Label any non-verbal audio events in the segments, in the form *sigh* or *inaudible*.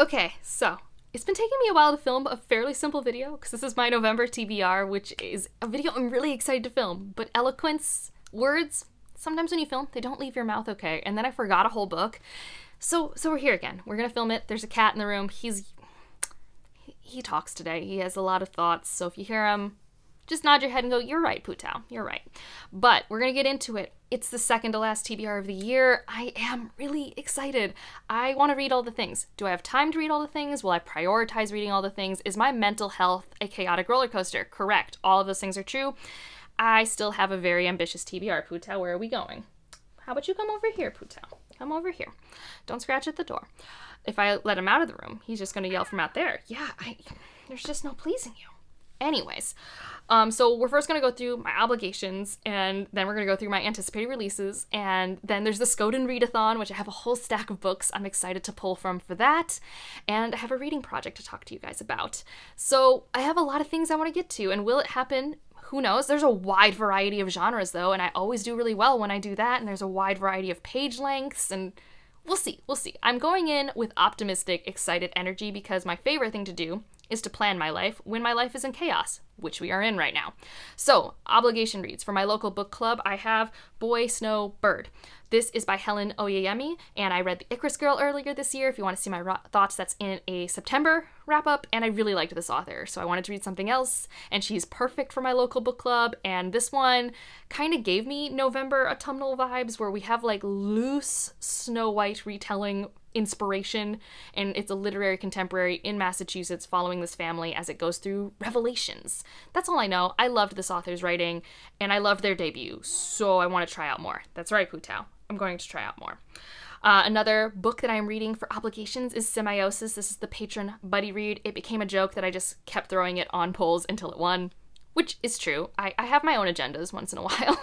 Okay, so it's been taking me a while to film a fairly simple video because this is my November TBR, which is a video I'm really excited to film. But eloquence, words, sometimes when you film, they don't leave your mouth okay. And then I forgot a whole book. So so we're here again. We're gonna film it. There's a cat in the room. He's he talks today. He has a lot of thoughts. So if you hear him, just nod your head and go, You're right, Putao. You're right. But we're going to get into it. It's the second to last TBR of the year. I am really excited. I want to read all the things. Do I have time to read all the things? Will I prioritize reading all the things? Is my mental health a chaotic roller coaster? Correct. All of those things are true. I still have a very ambitious TBR. Putao, where are we going? How about you come over here, Putao? Come over here. Don't scratch at the door. If I let him out of the room, he's just going to yell from out there. Yeah, I, there's just no pleasing you. Anyways, um, so we're first going to go through my obligations, and then we're going to go through my anticipated releases, and then there's the Skoden Readathon, which I have a whole stack of books I'm excited to pull from for that, and I have a reading project to talk to you guys about. So I have a lot of things I want to get to, and will it happen? Who knows? There's a wide variety of genres, though, and I always do really well when I do that, and there's a wide variety of page lengths, and we'll see, we'll see. I'm going in with optimistic, excited energy because my favorite thing to do is to plan my life when my life is in chaos, which we are in right now. So, obligation reads. For my local book club, I have Boy, Snow, Bird. This is by Helen Oyeyemi, and I read The Icarus Girl earlier this year. If you want to see my thoughts, that's in a September wrap up, and I really liked this author, so I wanted to read something else, and she's perfect for my local book club. And this one kind of gave me November autumnal vibes, where we have like loose Snow White retelling inspiration and it's a literary contemporary in Massachusetts following this family as it goes through revelations. That's all I know. I loved this author's writing and I loved their debut, so I want to try out more. That's right, Putao. I'm going to try out more. Uh, another book that I'm reading for obligations is Semiosis. This is the patron buddy read. It became a joke that I just kept throwing it on polls until it won, which is true. I, I have my own agendas once in a *laughs* while.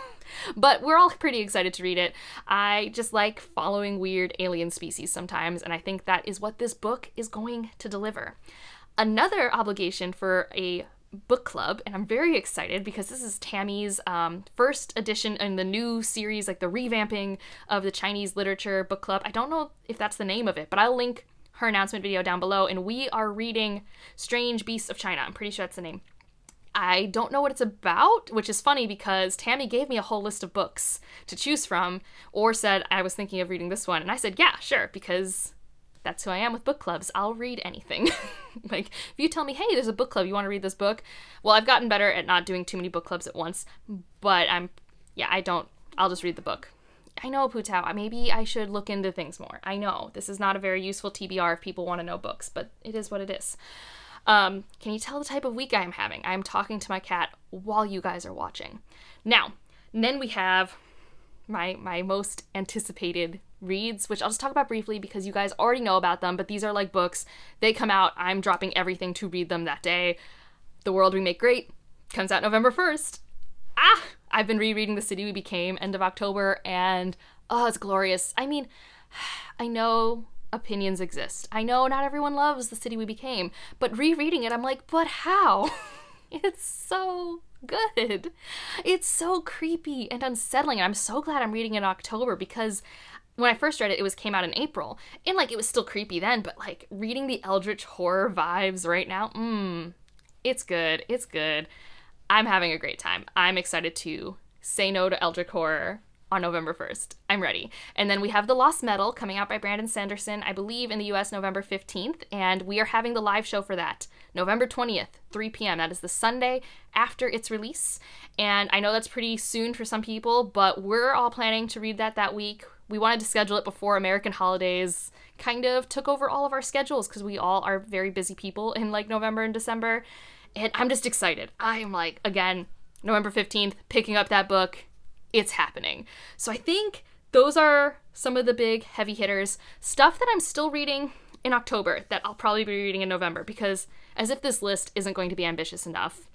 But we're all pretty excited to read it. I just like following weird alien species sometimes, and I think that is what this book is going to deliver. Another obligation for a book club, and I'm very excited because this is Tammy's um, first edition in the new series, like the revamping of the Chinese literature book club. I don't know if that's the name of it, but I'll link her announcement video down below. And we are reading Strange Beasts of China. I'm pretty sure that's the name. I don't know what it's about, which is funny because Tammy gave me a whole list of books to choose from, or said I was thinking of reading this one. And I said, yeah, sure, because that's who I am with book clubs. I'll read anything. *laughs* like, if you tell me, hey, there's a book club, you want to read this book? Well, I've gotten better at not doing too many book clubs at once, but I'm, yeah, I don't, I'll just read the book. I know, Putao, maybe I should look into things more. I know, this is not a very useful TBR if people want to know books, but it is what it is. Um, can you tell the type of week I'm having? I'm talking to my cat while you guys are watching. Now, then we have my my most anticipated reads, which I'll just talk about briefly because you guys already know about them, but these are like books. They come out, I'm dropping everything to read them that day. The World We Make Great comes out November 1st. Ah, I've been rereading The City We Became end of October and oh, it's glorious. I mean, *sighs* I know opinions exist. I know not everyone loves the city we became, but rereading it, I'm like, but how? *laughs* it's so good. It's so creepy and unsettling. I'm so glad I'm reading it in October because when I first read it, it was came out in April, and like it was still creepy then, but like reading the Eldritch horror vibes right now, mmm, it's good. It's good. I'm having a great time. I'm excited to say no to Eldritch horror on November 1st. I'm ready. And then we have The Lost Metal coming out by Brandon Sanderson, I believe in the US November 15th, and we are having the live show for that. November 20th, 3 p.m. That is the Sunday after its release. And I know that's pretty soon for some people, but we're all planning to read that that week. We wanted to schedule it before American holidays kind of took over all of our schedules because we all are very busy people in like November and December. And I'm just excited. I am like, again, November 15th, picking up that book, it's happening. So I think those are some of the big heavy hitters. Stuff that I'm still reading in October that I'll probably be reading in November because as if this list isn't going to be ambitious enough.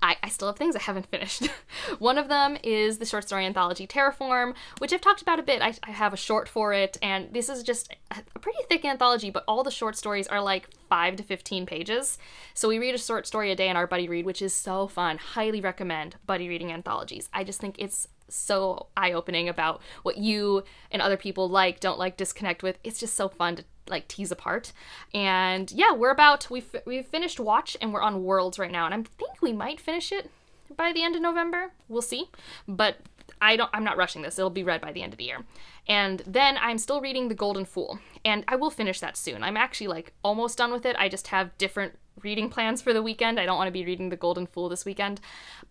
I, I still have things I haven't finished. *laughs* One of them is the short story anthology Terraform, which I've talked about a bit. I, I have a short for it, and this is just a pretty thick anthology, but all the short stories are like 5 to 15 pages. So we read a short story a day in our buddy read, which is so fun. Highly recommend buddy reading anthologies. I just think it's so eye opening about what you and other people like, don't like, disconnect with. It's just so fun to like tease apart. And yeah, we're about we f- we've finished Watch and we're on Worlds right now, and I think we might finish it by the end of November. We'll see, but I don't. I'm not rushing this. It'll be read by the end of the year. And then I'm still reading The Golden Fool, and I will finish that soon. I'm actually like almost done with it. I just have different reading plans for the weekend. I don't want to be reading The Golden Fool this weekend,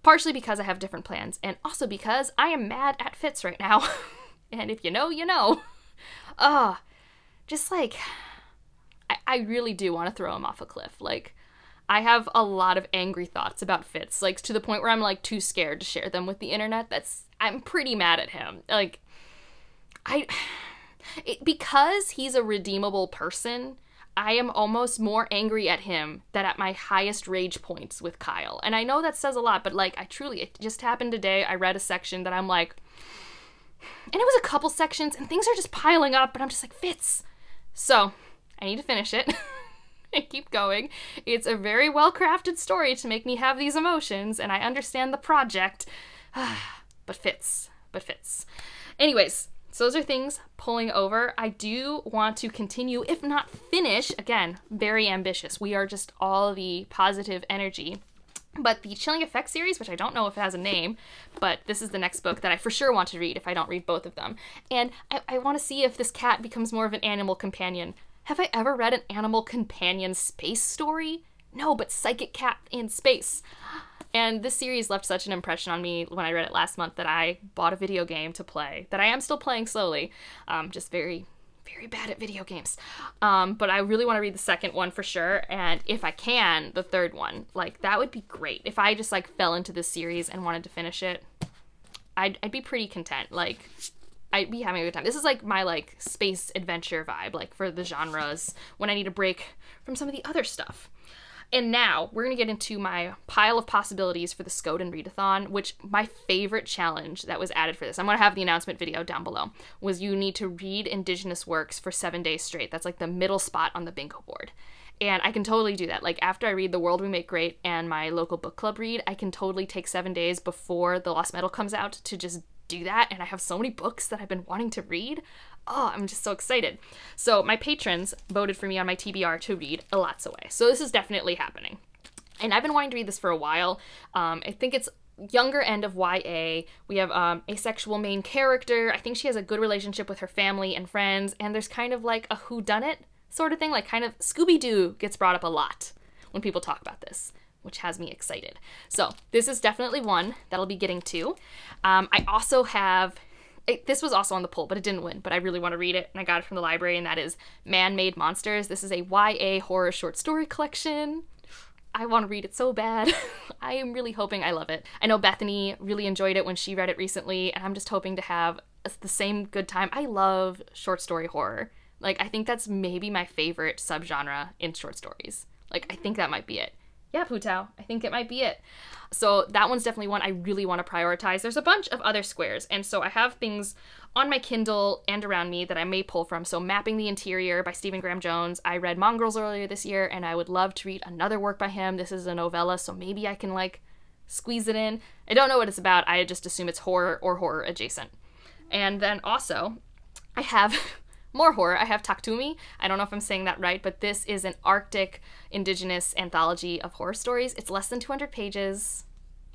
partially because I have different plans, and also because I am mad at Fitz right now. *laughs* and if you know, you know. *laughs* Ah, uh, just like I, I really do want to throw him off a cliff. Like I have a lot of angry thoughts about Fitz, like to the point where I'm like too scared to share them with the internet. That's I'm pretty mad at him. Like I *sighs* it, because he's a redeemable person, I am almost more angry at him than at my highest rage points with Kyle. And I know that says a lot, but like I truly it just happened today. I read a section that I'm like *sighs* and it was a couple sections and things are just piling up and I'm just like Fitz. So, I need to finish it. *laughs* and keep going. It's a very well crafted story to make me have these emotions, and I understand the project. *sighs* but Fitz, But Fitz. Anyways, so those are things pulling over. I do want to continue, if not finish, again, very ambitious. We are just all the positive energy. But the Chilling Effects series, which I don't know if it has a name, but this is the next book that I for sure want to read if I don't read both of them. And I, I want to see if this cat becomes more of an animal companion have I ever read an animal companion space story? No, but Psychic Cat in Space. And this series left such an impression on me when I read it last month that I bought a video game to play that I am still playing slowly. Um, just very, very bad at video games. Um, but I really want to read the second one for sure. And if I can, the third one. Like, that would be great. If I just like fell into this series and wanted to finish it, I'd, I'd be pretty content. Like, I'd be having a good time. This is like my like space adventure vibe, like for the genres when I need a break from some of the other stuff. And now we're gonna get into my pile of possibilities for the Skoden Readathon, which my favorite challenge that was added for this. I'm gonna have the announcement video down below. Was you need to read Indigenous works for seven days straight. That's like the middle spot on the bingo board. And I can totally do that. Like after I read The World We Make Great and my local book club read, I can totally take seven days before The Lost Metal comes out to just do that and I have so many books that I've been wanting to read. Oh, I'm just so excited. So, my patrons voted for me on my TBR to read Elatsoe Way. So, this is definitely happening. And I've been wanting to read this for a while. Um, I think it's younger end of YA. We have um, asexual main character. I think she has a good relationship with her family and friends, and there's kind of like a who done it sort of thing, like kind of Scooby Doo gets brought up a lot when people talk about this which has me excited. So this is definitely one that I'll be getting to. Um, I also have. It, this was also on the poll, but it didn't win. But I really want to read it, and I got it from the library, and that is Man Made Monsters. This is a YA horror short story collection. I want to read it so bad. *laughs* I am really hoping I love it. I know Bethany really enjoyed it when she read it recently, and I'm just hoping to have the same good time. I love short story horror. Like, I think that's maybe my favorite subgenre in short stories. Like, I think that might be it yeah, Putao, I think it might be it. So that one's definitely one I really want to prioritize. There's a bunch of other squares, and so I have things on my Kindle and around me that I may pull from. So Mapping the Interior by Stephen Graham Jones. I read Mongrels earlier this year, and I would love to read another work by him. This is a novella, so maybe I can like squeeze it in. I don't know what it's about. I just assume it's horror or horror adjacent. And then also, I have *laughs* more horror. I have Taaqtumi. I don't know if I'm saying that right, but this is an Arctic indigenous anthology of horror stories. It's less than 200 pages.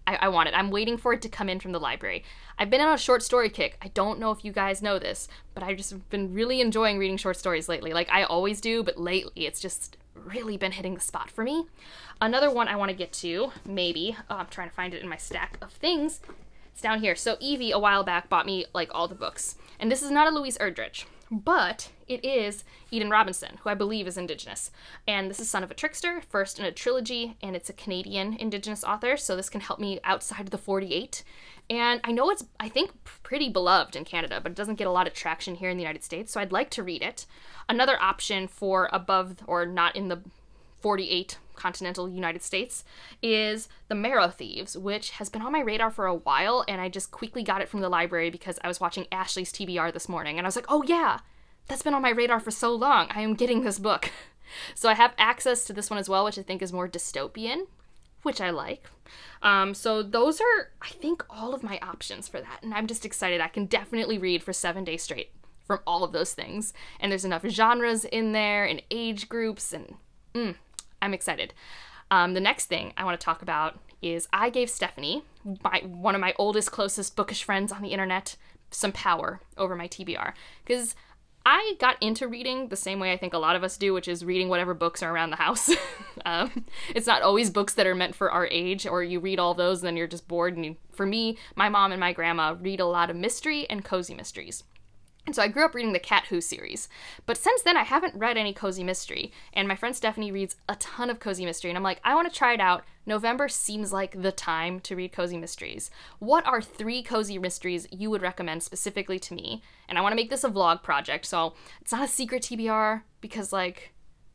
I, I, want it. I'm waiting for it to come in from the library. I've been on a short story kick. I don't know if you guys know this, but I've just been really enjoying reading short stories lately. Like I always do, but lately it's just really been hitting the spot for me. Another one I want to get to, maybe. Oh, I'm trying to find it in my stack of things. It's down here. So Evie, a while back, bought me like all the books. And this is not a Louise Erdrich but it is Eden Robinson, who I believe is Indigenous. And this is Son of a Trickster, first in a trilogy, and it's a Canadian Indigenous author, so this can help me outside of the 48. And I know it's, I think, pretty beloved in Canada, but it doesn't get a lot of traction here in the United States, so I'd like to read it. Another option for above or not in the 48 continental United States is The Marrow Thieves, which has been on my radar for a while, and I just quickly got it from the library because I was watching Ashley's TBR this morning, and I was like, oh yeah, that's been on my radar for so long. I am getting this book. *laughs* so I have access to this one as well, which I think is more dystopian, which I like. Um, so those are, I think, all of my options for that, and I'm just excited. I can definitely read for seven days straight. from all of those things. And there's enough genres in there and age groups, and mm, I'm excited. Um, the next thing I want to talk about is I gave Stephanie, my, one of my oldest, closest bookish friends on the internet, some power over my TBR. Because I got into reading the same way I think a lot of us do, which is reading whatever books are around the house. *laughs* um, it's not always books that are meant for our age, or you read all those and then you're just bored. And you, for me, my mom and my grandma read a lot of mystery and cozy mysteries. And so I grew up reading the Cat Who series. But since then, I haven't read any cozy mystery. And my friend Stephanie reads a ton of cozy mystery. And I'm like, I want to try it out. November seems like the time to read cozy mysteries. What are three cozy mysteries you would recommend specifically to me? And I want to make this a vlog project. So it's not a secret TBR because, like,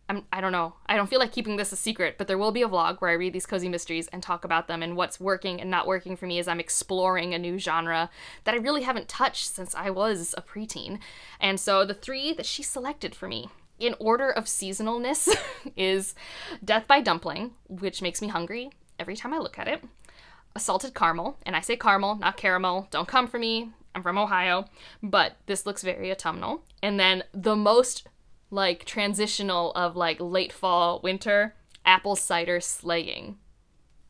I'm, I don't know. I don't feel like keeping this a secret, but there will be a vlog where I read these cozy mysteries and talk about them and what's working and not working for me as I'm exploring a new genre that I really haven't touched since I was a preteen. And so the three that she selected for me in order of seasonalness *laughs* is Death by Dumpling, which makes me hungry every time I look at it. A salted caramel, and I say caramel, not caramel. Don't come for me. I'm from Ohio, but this looks very autumnal. And then the most like transitional of like late fall, winter, apple cider slaying.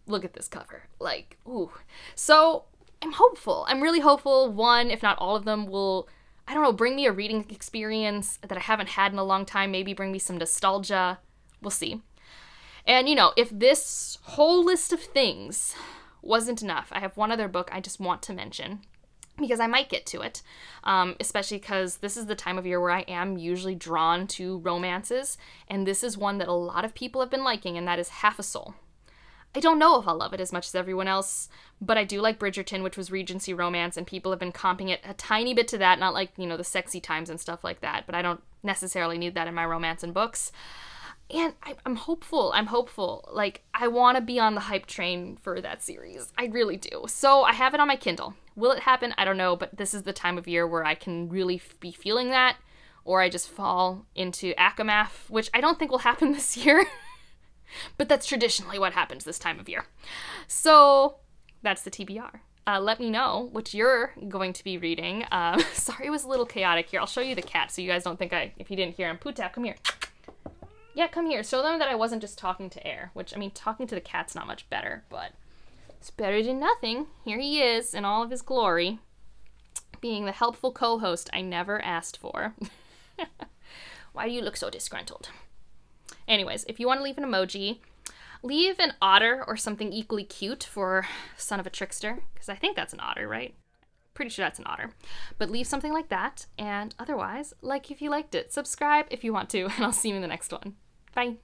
Look at this cover. Like, ooh. So I'm hopeful. I'm really hopeful one, if not all of them, will I don't know, bring me a reading experience that I haven't had in a long time, maybe bring me some nostalgia. We'll see. And you know, if this whole list of things wasn't enough, I have one other book I just want to mention because I might get to it, um, especially because this is the time of year where I am usually drawn to romances, and this is one that a lot of people have been liking, and that is Half a Soul. I don't know if I'll love it as much as everyone else, but I do like Bridgerton, which was Regency romance, and people have been comping it a tiny bit to that, not like, you know, the sexy times and stuff like that, but I don't necessarily need that in my romance and books and I, am hopeful. I'm hopeful. Like, I want to be on the hype train for that series. I really do. So, I have it on my Kindle. Will it happen? I don't know, but this is the time of year where I can really be feeling that, or I just fall into ACOMAF, which I don't think will happen *laughs* this year. but that's traditionally what happens this time of year. So, that's the TBR. Uh, let me know what you're going to be reading. Uh, *laughs* sorry, it was a little chaotic here. I'll show you the cat so you guys don't think I, if you didn't hear him. Putao, come here. Yeah, come here. Show them that I wasn't just talking to air, which, I mean, talking to the cat's not much better, but it's better than nothing. Here he is in all of his glory, being the helpful co host I never asked for. *laughs* Why do you look so disgruntled? Anyways, if you want to leave an emoji, leave an otter or something equally cute for son of a trickster, because I think that's an otter, right? Pretty sure that's an otter. But leave something like that, and otherwise, like if you liked it, subscribe if you want to, *laughs* and I'll see you in the next one. Bye.